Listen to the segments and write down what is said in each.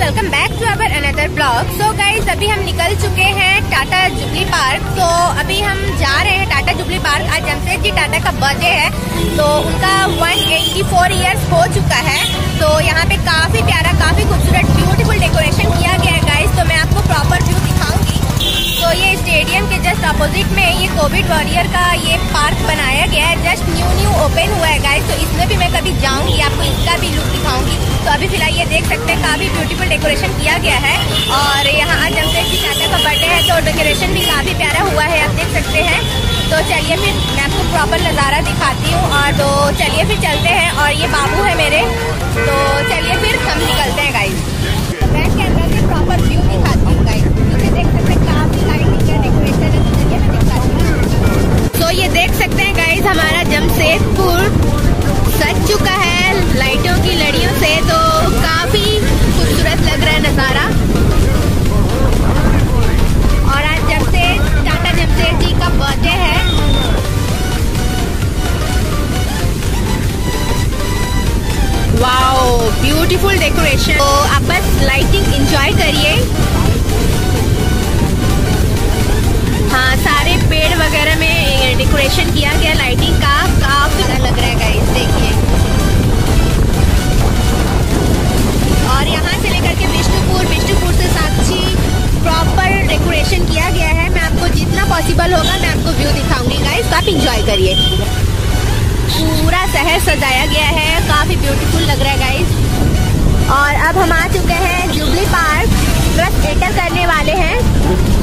Welcome back to our another blog so guys अभी हम निकल चुके हैं टाटा जुबली पार्क। तो अभी हम जा रहे हैं टाटा जुबली पार्क। आज जमशेद जी टाटा का बर्थडे है। तो उनका 184 इयर्स हो चुका है। तो यहाँ पे काफ़ी प्यारा, काफ़ी खूबसूरत ब्यूटीफुल डेकोरेशन किया गया है गाइज़ तो मैं आपको प्रॉपर व्यू दिखाऊँगी। तो ये स्टेडियम के जस्ट अपोजिट में ये कोविड वॉरियर का ये पार्क बनाया गया है। जस्ट न्यू न्यू ओपन हुआ है गाइज़ तो इसमें भी मैं कभी जाऊँगी। आपको इसका भी लुक तो अभी फ़िलहाल ये देख सकते हैं, काफ़ी ब्यूटीफुल डेकोरेशन किया गया है। और यहाँ आज जमशेद टाटा का बर्थडे है तो डेकोरेशन भी काफ़ी प्यारा हुआ है, आप देख सकते हैं। तो चलिए फिर मैं आपको प्रॉपर नज़ारा दिखाती हूँ, और तो चलिए फिर चलते हैं, और ये बाबू है मेरे। तो चलिए फिर हम निकलते हैं गाइस बैक कैमरा से प्रॉपर व्यू दिखाती हूँ गाइस देख सकते हैं, काफ़ी लाइटिंग है डेकोरेशन है तो चलिए मैं हूँ। तो ये देख सकते हैं गाइस हमारा ब्यूटीफुल डेकोरेशन तो आप बस लाइटिंग एंजॉय करिए। हाँ सारे पेड़ वगैरह में डेकोरेशन किया गया लाइटिंग का, काफ़ी अच्छा लग रहा है गाइस देखिए। और यहाँ से लेकर के विष्णुपुर विष्णुपुर से साक्षी प्रॉपर डेकोरेशन किया गया है। मैं आपको जितना पॉसिबल होगा, मैं आपको व्यू दिखाऊँगी गाइस आप इंजॉय करिए। पूरा शहर सजाया गया है, काफ़ी ब्यूटीफुल लग रहा है गाइस और अब हम आ चुके हैं जुबली पार्क ट्रक एंटर करने वाले हैं।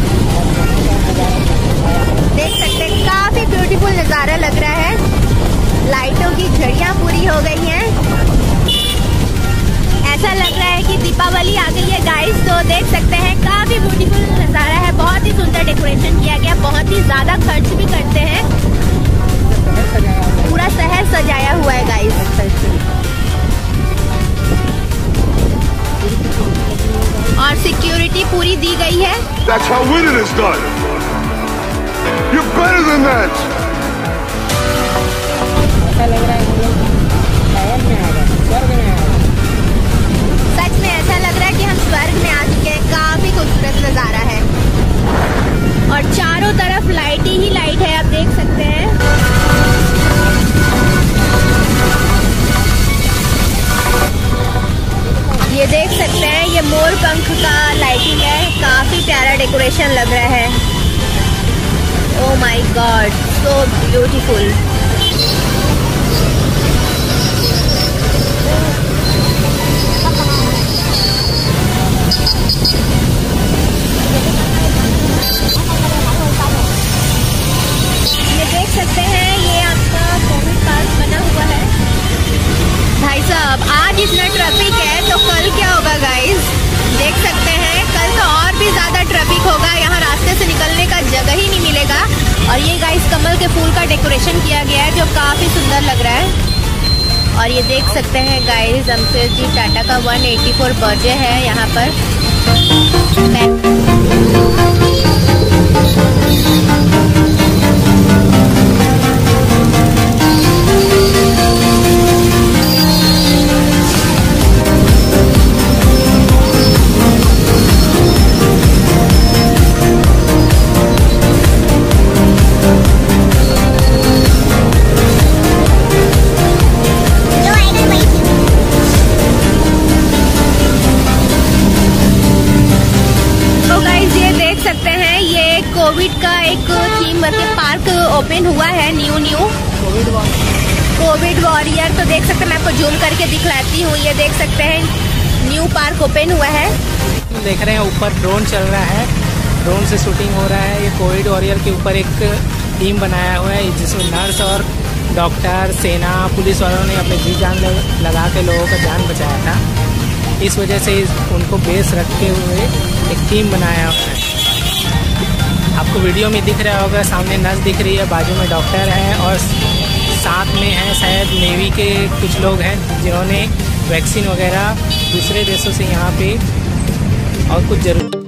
पूरी दी गई है। क्या अच्छा लग रहा देख सकते हैं, ये मोर पंख का लाइटिंग है। काफ़ी प्यारा डेकोरेशन लग रहा है। Oh my god so beautiful ये देख सकते हैं, ये आपका बना हुआ है। भाई साहब, आज इतना और ये गाइस कमल के फूल का डेकोरेशन किया गया है, जो काफ़ी सुंदर लग रहा है। और ये देख सकते हैं गाइस जमशेद जी, टाटा का 184 बर्थडे है यहाँ पर। ओपन हुआ है new new covid covid warrior तो देख सकते हैं मैं आपको जूम करके दिखलाती हूँ। ये देख सकते हैं न्यू पार्क ओपन हुआ है। देख रहे हैं ऊपर ड्रोन चल रहा है। ड्रोन से शूटिंग हो रहा है। ये कोविड वॉरियर के ऊपर एक टीम बनाया हुआ है जिसमें नर्स और डॉक्टर सेना पुलिस वालों ने अपने जी जान लगा के लोगों का जान बचाया था। इस वजह से उनको बेस रखते हुए एक टीम बनाया हुआ है। आपको वीडियो में दिख रहा होगा, सामने नर्स दिख रही है, बाजू में डॉक्टर हैं और साथ में हैं शायद नेवी के कुछ लोग हैं जिन्होंने वैक्सीन वगैरह दूसरे देशों से यहाँ पे और कुछ ज़रूर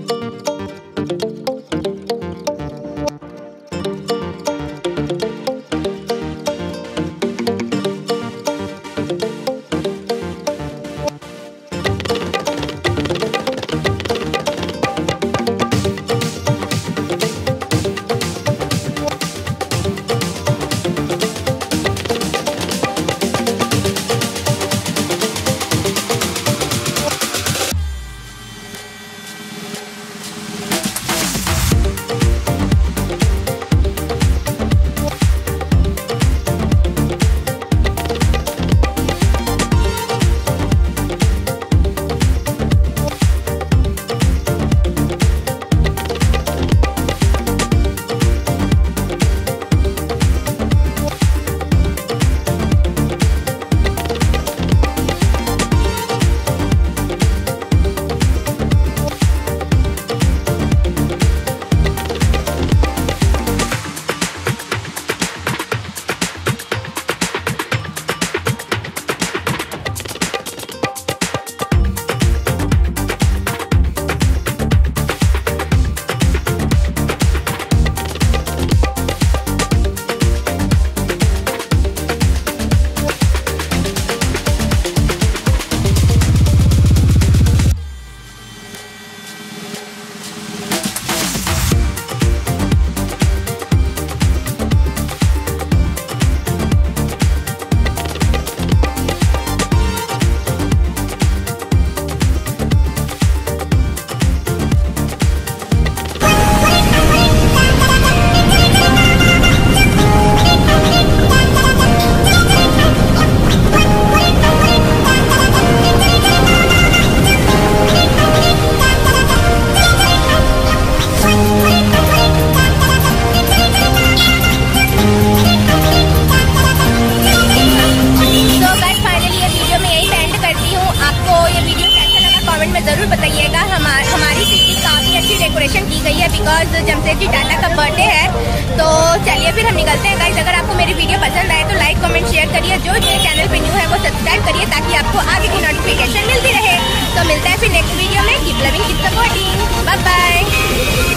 बर्थडे है तो चलिए फिर हम निकलते हैं। गाइज़ अगर आपको मेरी वीडियो पसंद आए तो लाइक कमेंट शेयर करिए। जो मेरे चैनल पे न्यू है, वो सब्सक्राइब करिए, ताकि आपको आगे की नोटिफिकेशन मिलती रहे। तो मिलता है फिर नेक्स्ट वीडियो में। Keep loving keep supporting bye bye